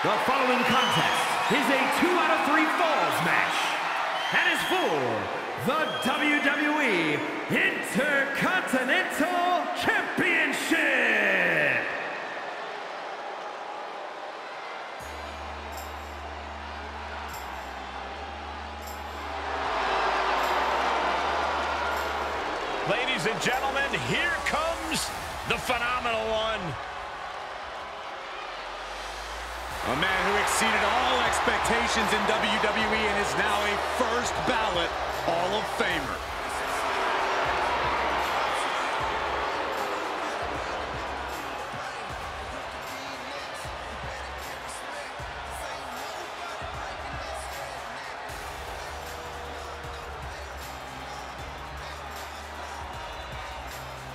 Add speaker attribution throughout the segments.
Speaker 1: The following contest is a two out of three falls match and is for the WWE Intercontinental Championship.
Speaker 2: Ladies and gentlemen, here comes the phenomenal one.
Speaker 3: A man who exceeded all expectations in WWE and is now a first ballot Hall of Famer.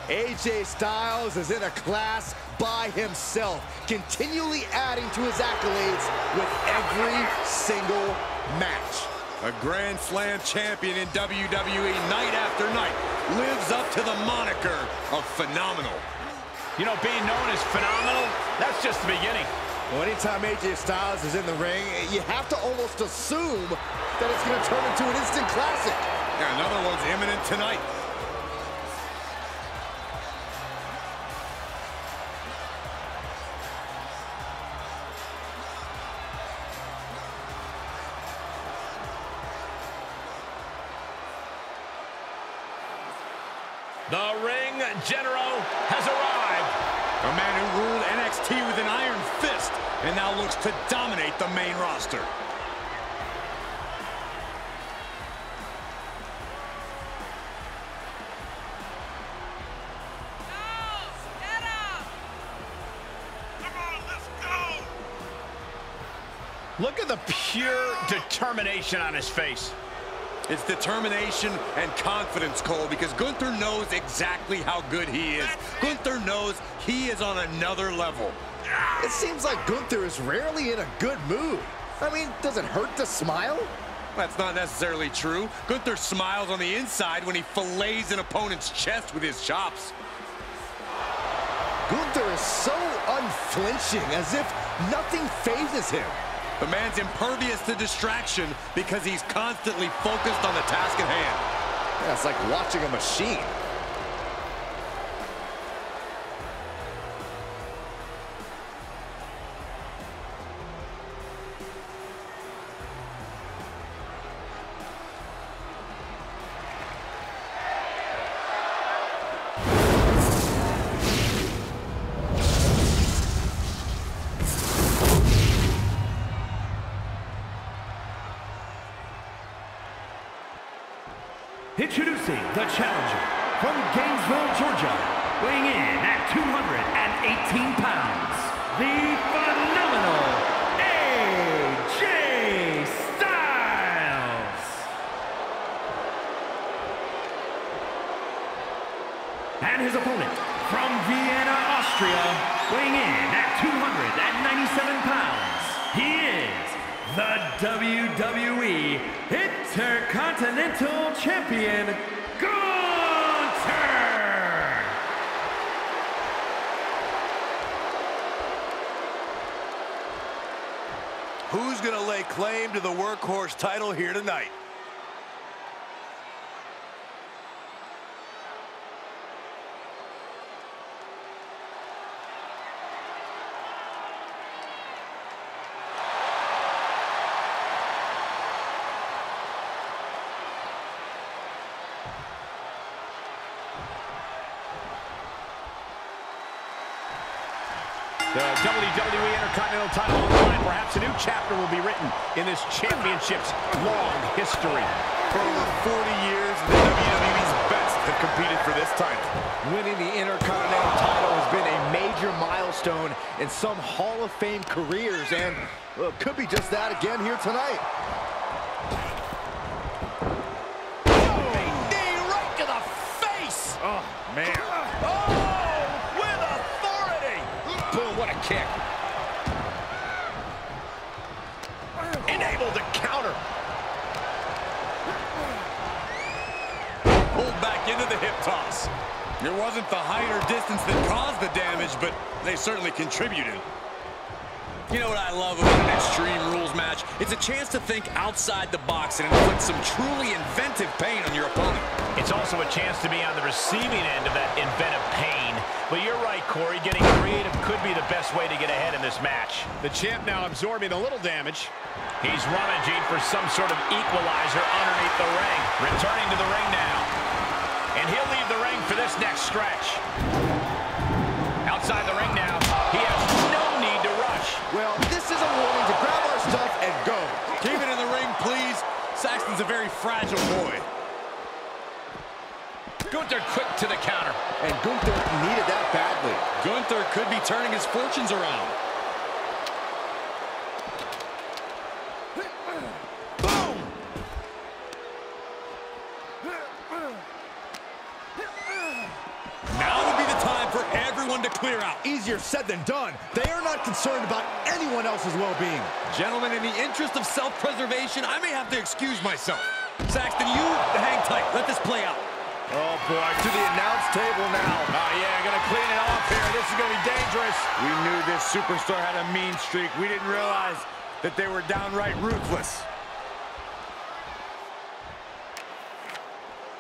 Speaker 4: AJ Styles is in a class by himself, continually adding to his accolades with every single match.
Speaker 3: A Grand Slam champion in WWE night after night lives up to the moniker of phenomenal.
Speaker 2: You know, being known as phenomenal, that's just the beginning.
Speaker 4: Well, anytime AJ Styles is in the ring, you have to almost assume that it's going to turn into an instant classic.
Speaker 3: Yeah, another one's imminent tonight. Now looks to dominate the main roster.
Speaker 2: Look at the pure determination on his face.
Speaker 3: It's determination and confidence, Cole, because Gunther knows exactly how good he is. Gunther knows he is on another level.
Speaker 4: It seems like Gunther is rarely in a good mood. I mean, does it hurt to smile?
Speaker 3: That's not necessarily true. Gunther smiles on the inside when he fillets an opponent's chest with his chops.
Speaker 4: Gunther is so unflinching, as if nothing phases him.
Speaker 3: The man's impervious to distraction because he's constantly focused on the task at hand.
Speaker 4: Yeah, it's like watching a machine.
Speaker 1: Introducing the challenger from Gainesville, Georgia, weighing in at 218 pounds, the phenomenal AJ Styles. And his opponent from Vienna, Austria, weighing in at 297 pounds, he is the WWE Intercontinental Champion, Gunther!
Speaker 3: Who's going to lay claim to the workhorse title here tonight?
Speaker 2: The WWE Intercontinental title on the line. Perhaps a new chapter will be written in this championship's long history.
Speaker 3: For over 40 years, the WWE's best have competed for this title.
Speaker 4: Winning the Intercontinental title has been a major milestone in some Hall of Fame careers, and well, it could be just that again here tonight.
Speaker 2: Knee right to the face.
Speaker 3: Oh, man.
Speaker 2: Oh, with authority. Boom, what a kick. Enable the counter.
Speaker 3: Pulled back into the hip toss. It wasn't the height or distance that caused the damage, but they certainly contributed. You know what I love about an Extreme Rules match? It's a chance to think outside the box and inflict some truly inventive pain on your opponent.
Speaker 2: It's also a chance to be on the receiving end of that inventive pain. But you're right, Corey. Getting creative best way to get ahead in this match. The champ now absorbing a little damage. He's rummaging for some sort of equalizer underneath the ring. Returning to the ring now. And he'll leave the ring for this next stretch. Outside the ring now. He has no need to rush.
Speaker 4: Well, this is a warning to grab our stuff and go.
Speaker 3: Keep it in the ring, please. Saxton's a very fragile boy.
Speaker 2: Gunther quick to the counter.
Speaker 4: And Gunther needed that badly.
Speaker 3: Gunther could be turning his fortunes around.
Speaker 2: Boom!
Speaker 3: Now would be the time for everyone to clear out.
Speaker 4: Easier said than done. They are not concerned about anyone else's well-being.
Speaker 3: Gentlemen, in the interest of self-preservation, I may have to excuse myself. Saxton, you hang tight. Let this play out.
Speaker 4: Oh, boy, to the announce table now.
Speaker 2: Oh, yeah, gonna clean it off here. This is gonna be dangerous.
Speaker 5: We knew this superstar had a mean streak. We didn't realize that they were downright ruthless.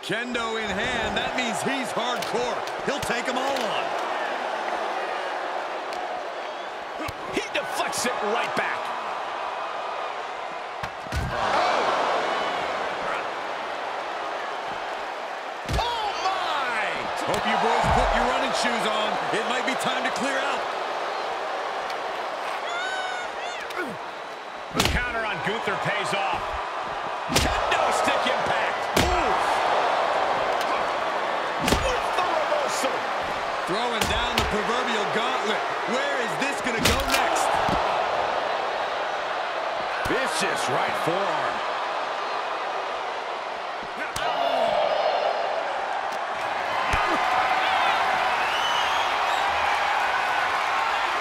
Speaker 3: Kendo in hand, that means he's hardcore. He'll take them all on.
Speaker 2: He deflects it right back.
Speaker 3: Time to clear out.
Speaker 2: The counter on Gunther pays off. Kendo stick impact. With the reversal.
Speaker 3: Throwing down the proverbial gauntlet. Where is this going to go next?
Speaker 5: Vicious right forearm.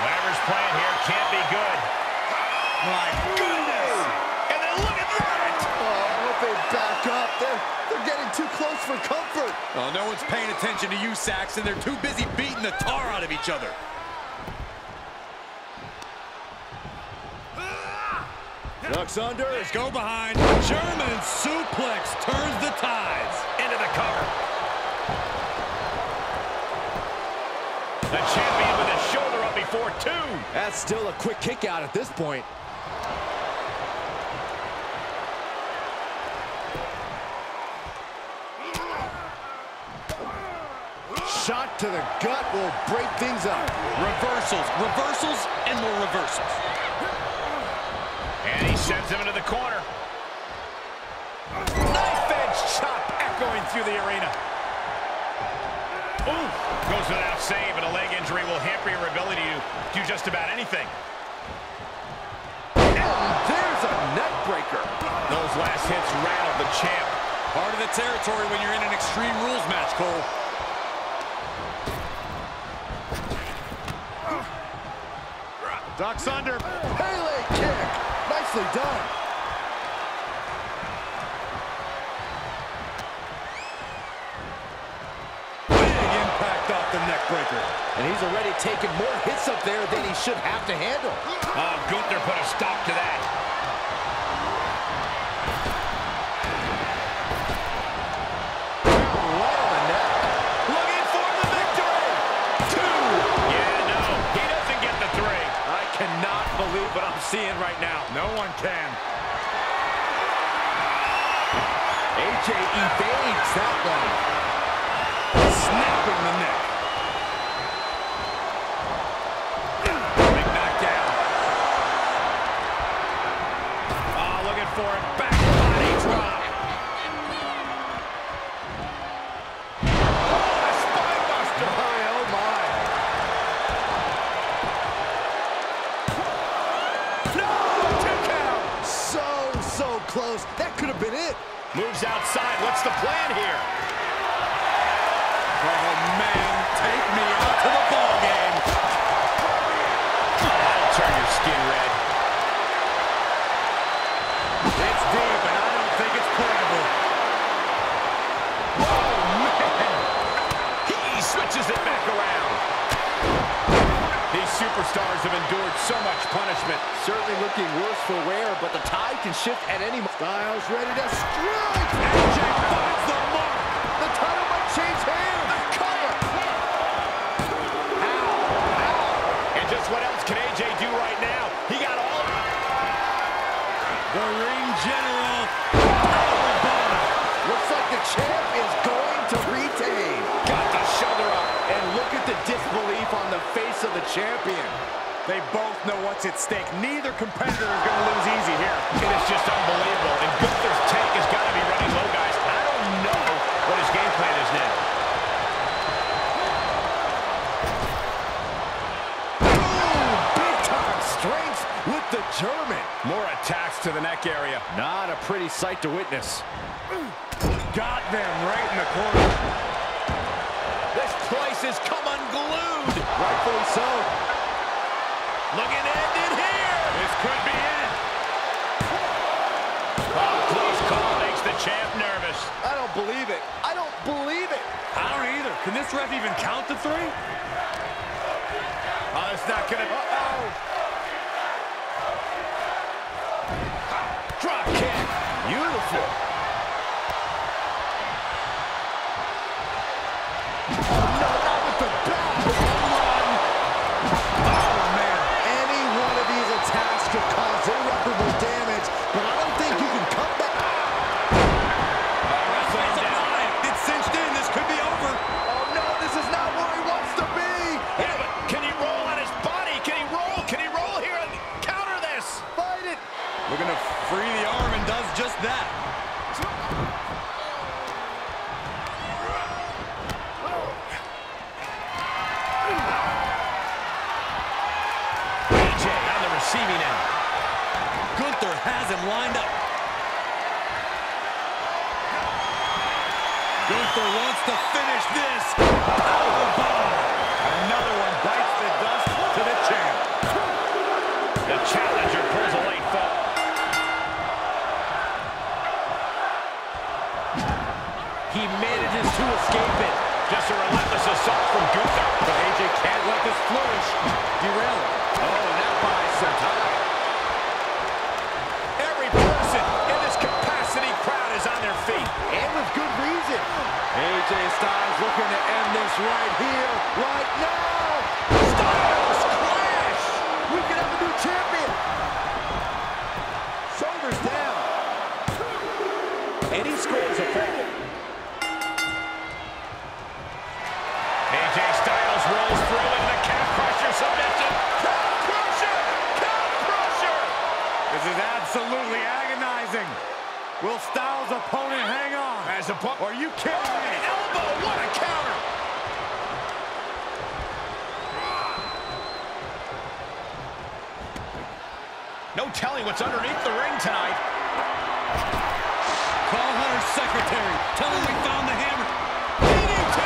Speaker 2: Whatever's playing here can't be good.
Speaker 3: My goodness!
Speaker 2: And then look at that!
Speaker 4: Oh, I hope they back up. They're, they're getting too close for comfort.
Speaker 3: Oh, no one's paying attention to you, Saxton. They're too busy beating the tar out of each other.
Speaker 4: Ducks under.
Speaker 3: Let's go behind. German suplex turns the tides.
Speaker 2: Into the cover. The champion with his shoulder up before two.
Speaker 4: That's still a quick kick out at this point. Shot to the gut will break things up.
Speaker 3: Reversals, reversals, and more reversals.
Speaker 2: And he sends him into the corner. Knife edge chop echoing through the arena. Ooh, goes without saying, but a leg injury will hamper your ability to do just about anything.
Speaker 4: And There's a neck breaker.
Speaker 2: Those last hits rattled the champ.
Speaker 3: Part of the territory when you're in an Extreme Rules match, Cole.
Speaker 5: Ducks under.
Speaker 4: Pele kick. Nicely done.
Speaker 3: Big impact off the neck breaker.
Speaker 4: And he's already taken more hits up there than he should have to handle.
Speaker 2: Oh, Gunther put a stop to that.
Speaker 5: What I'm seeing right now. No one can.
Speaker 4: AJ evades that one.
Speaker 3: Snapping the neck.
Speaker 2: Moves outside. What's the plan here?
Speaker 3: Oh, man, take me out to the ball game.
Speaker 2: That'll turn your skin red. Superstars have endured so much punishment.
Speaker 4: Certainly looking worse for wear, but the tide can shift at any moment. Styles ready to strike. Champion.
Speaker 5: They both know what's at stake. Neither competitor is going to lose easy here.
Speaker 2: It is just unbelievable. And Gunther's tank has got to be running low, guys. I don't know what his game plan is now.
Speaker 4: Big time strength with the German.
Speaker 2: More attacks to the neck area.
Speaker 4: Not a pretty sight to witness.
Speaker 5: Got them right in the corner.
Speaker 2: This place is come unglued.
Speaker 4: Rightfully so.
Speaker 2: Looking to end it here.
Speaker 5: This could be it.
Speaker 2: Oh, close call makes the champ nervous.
Speaker 4: I don't believe it. I don't believe it.
Speaker 5: I don't either. Can this ref even count to three? Oh, it's not going to... Uh-oh.
Speaker 2: Drop kick.
Speaker 4: Beautiful.
Speaker 3: Looking to free the arm and does just that.
Speaker 4: Escape it.
Speaker 2: Just a relentless assault from Gunther.
Speaker 4: But AJ can't let this flourish. Derail it. Oh, and that buys some time.
Speaker 2: Every person in this capacity crowd is on their feet.
Speaker 4: And with good reason. AJ Styles looking to end this right here, right now. Styles Clash. We could have a new champion. Shoulders down. And he scores a fall.
Speaker 2: AJ Styles rolls through into the calf crusher submission. Calf crusher! Calf crusher!
Speaker 5: This is absolutely agonizing. Will Styles' opponent hang on?
Speaker 2: As a pump.
Speaker 5: Are you kidding me?
Speaker 2: Elbow, what a counter! No telling what's underneath the ring tonight.
Speaker 3: Call Hunter's secretary. Tell him we found the hammer.
Speaker 2: DDT!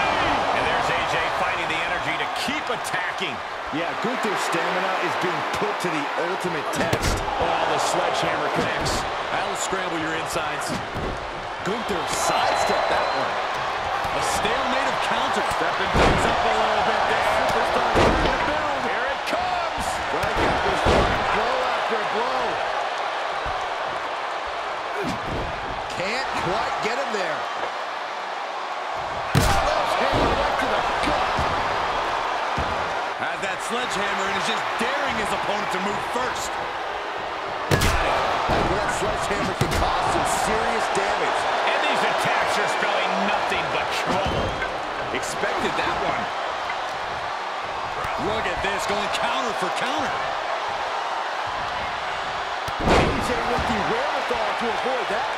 Speaker 2: And there's AJ finding the energy to keep attacking.
Speaker 4: Yeah, Gunther's stamina is being put to the ultimate test.
Speaker 2: Oh, the sledgehammer connects.
Speaker 3: That'll scramble your insides.
Speaker 4: Gunther sidestepped that one.
Speaker 3: A stalemate of counters.
Speaker 5: Stepping things
Speaker 3: is just daring his opponent to move first.
Speaker 4: That sledgehammer can cause some serious damage.
Speaker 2: And these attacks are spelling nothing but trouble.
Speaker 4: Expected that one.
Speaker 3: Look at this, going counter for counter.
Speaker 4: AJ with the wherewithal to avoid that.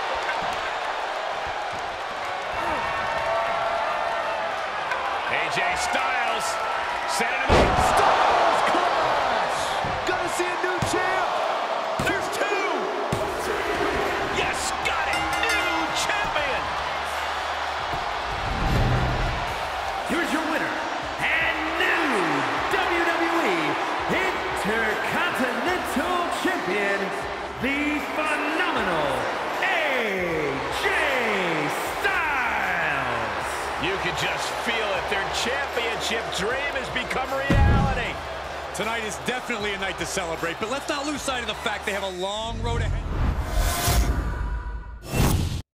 Speaker 2: AJ Styles setting him up.
Speaker 1: Here's your winner and new WWE Intercontinental Champion, the phenomenal AJ Styles.
Speaker 2: You can just feel it. Their championship dream has become reality.
Speaker 3: Tonight is definitely a night to celebrate, but let's not lose sight of the fact they have a long road ahead.